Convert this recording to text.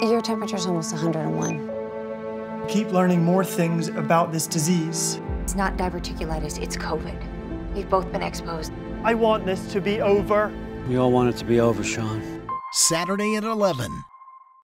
Your temperature's almost 101. Keep learning more things about this disease. It's not diverticulitis, it's COVID. We've both been exposed. I want this to be over. We all want it to be over, Sean. Saturday at 11